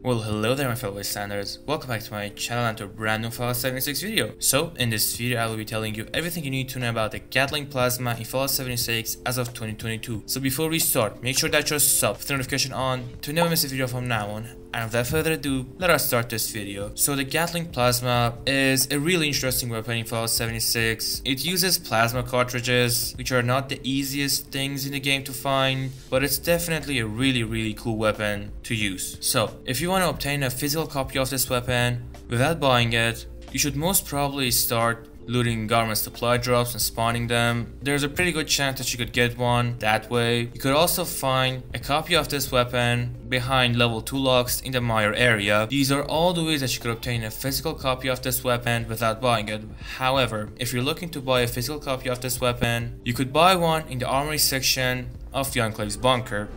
Well hello there my fellow standards, welcome back to my channel and to a brand new Fallout 76 video. So in this video I will be telling you everything you need to know about the Gatling Plasma in Fallout 76 as of 2022. So before we start, make sure that you're sub with the notification on to never miss a video from now on and without further ado, let us start this video. So the Gatling Plasma is a really interesting weapon in Fallout 76. It uses plasma cartridges, which are not the easiest things in the game to find, but it's definitely a really really cool weapon to use. So if you want to obtain a physical copy of this weapon without buying it, you should most probably start looting government supply drops and spawning them. There's a pretty good chance that you could get one that way. You could also find a copy of this weapon behind level 2 locks in the Mire area. These are all the ways that you could obtain a physical copy of this weapon without buying it. However, if you're looking to buy a physical copy of this weapon, you could buy one in the armory section of the Enclave's bunker.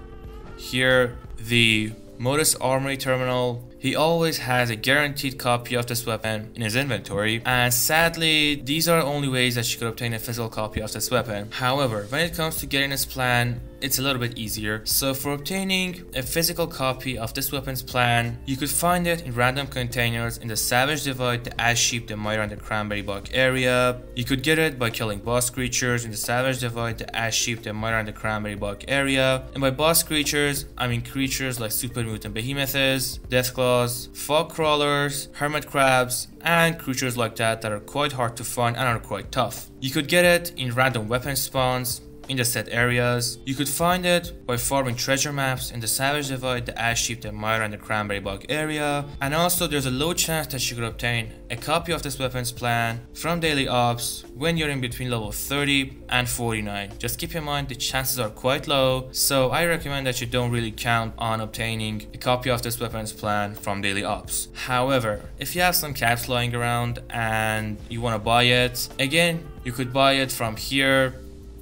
Here, the Modus Armory Terminal he always has a guaranteed copy of this weapon in his inventory, and sadly, these are only ways that you could obtain a physical copy of this weapon. However, when it comes to getting this plan, it's a little bit easier. So for obtaining a physical copy of this weapon's plan, you could find it in random containers in the Savage Divide, the Ash Heap, the Mire, and the Cranberry Bog area. You could get it by killing boss creatures in the Savage Divide, the Ash Heap, the Mire, and the Cranberry Bog area. And by boss creatures, I mean creatures like Super Mutant Behemoths, Deathclaw, claws, fog crawlers, hermit crabs, and creatures like that that are quite hard to find and are quite tough. You could get it in random weapon spawns, in the set areas. You could find it by farming treasure maps in the Savage Divide, the Ash Heap, the Mire and the Cranberry Bog area. And also there's a low chance that you could obtain a copy of this weapons plan from daily ops when you're in between level 30 and 49. Just keep in mind the chances are quite low, so I recommend that you don't really count on obtaining a copy of this weapons plan from daily ops. However, if you have some caps lying around and you want to buy it, again, you could buy it from here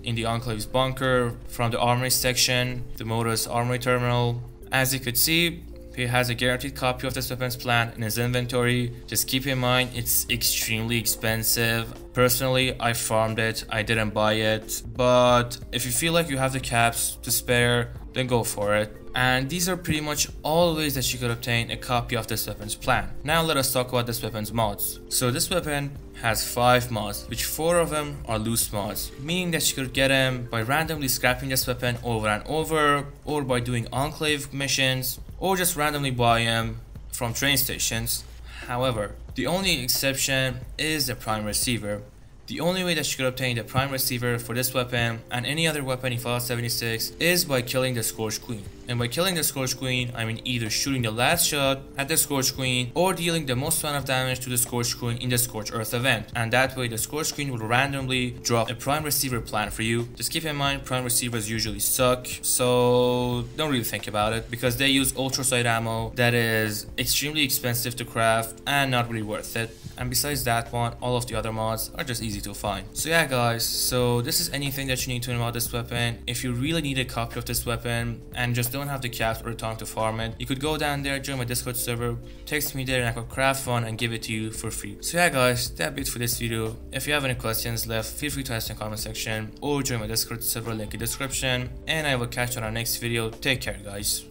in the Enclave's bunker from the armory section, the Modus armory terminal. As you could see, he has a guaranteed copy of this weapons plan in his inventory. Just keep in mind it's extremely expensive. Personally, I farmed it, I didn't buy it, but if you feel like you have the caps to spare, then go for it. And these are pretty much all ways that you could obtain a copy of this weapon's plan. Now let us talk about this weapon's mods. So this weapon has 5 mods, which 4 of them are loose mods, meaning that you could get them by randomly scrapping this weapon over and over, or by doing enclave missions, or just randomly buy them from train stations. However, the only exception is the prime receiver, the only way that you could obtain the prime receiver for this weapon and any other weapon in Fallout 76 is by killing the Scorch Queen. And by killing the Scorch Queen, I mean either shooting the last shot at the Scorch Queen or dealing the most amount of damage to the Scorch Queen in the Scorch Earth event. And that way the Scorch Queen will randomly drop a prime receiver plan for you. Just keep in mind prime receivers usually suck, so don't really think about it because they use ultracite ammo that is extremely expensive to craft and not really worth it. And besides that one, all of the other mods are just easy easy to find. So yeah guys, so this is anything that you need to know about this weapon. If you really need a copy of this weapon and just don't have the caps or the time to farm it, you could go down there, join my Discord server, text me there and I could craft one and give it to you for free. So yeah guys, that be it for this video. If you have any questions left, feel free to ask in the comment section or join my Discord server link in the description. And I will catch you on our next video. Take care guys.